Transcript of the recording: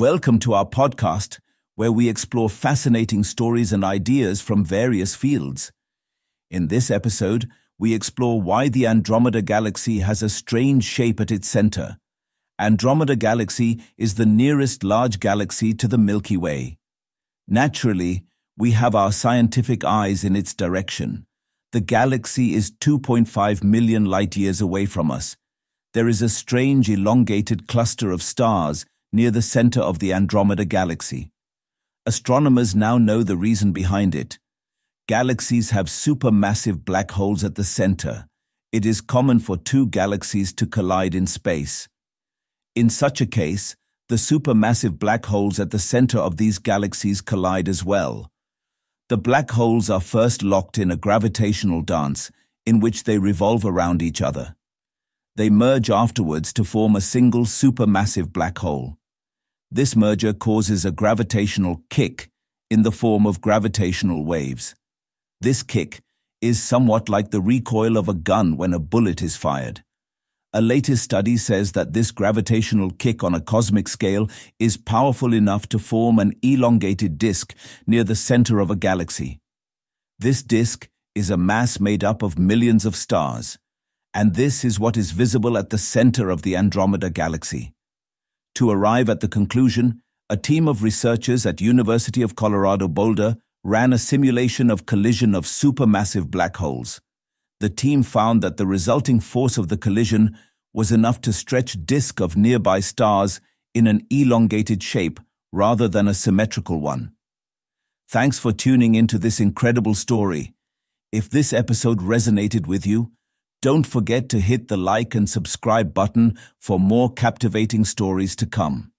Welcome to our podcast, where we explore fascinating stories and ideas from various fields. In this episode, we explore why the Andromeda Galaxy has a strange shape at its center. Andromeda Galaxy is the nearest large galaxy to the Milky Way. Naturally, we have our scientific eyes in its direction. The galaxy is 2.5 million light-years away from us. There is a strange elongated cluster of stars near the center of the Andromeda Galaxy. Astronomers now know the reason behind it. Galaxies have supermassive black holes at the center. It is common for two galaxies to collide in space. In such a case, the supermassive black holes at the center of these galaxies collide as well. The black holes are first locked in a gravitational dance in which they revolve around each other. They merge afterwards to form a single supermassive black hole. This merger causes a gravitational kick in the form of gravitational waves. This kick is somewhat like the recoil of a gun when a bullet is fired. A latest study says that this gravitational kick on a cosmic scale is powerful enough to form an elongated disk near the center of a galaxy. This disk is a mass made up of millions of stars, and this is what is visible at the center of the Andromeda Galaxy. To arrive at the conclusion, a team of researchers at University of Colorado Boulder ran a simulation of collision of supermassive black holes. The team found that the resulting force of the collision was enough to stretch disk of nearby stars in an elongated shape rather than a symmetrical one. Thanks for tuning into this incredible story. If this episode resonated with you, don't forget to hit the like and subscribe button for more captivating stories to come.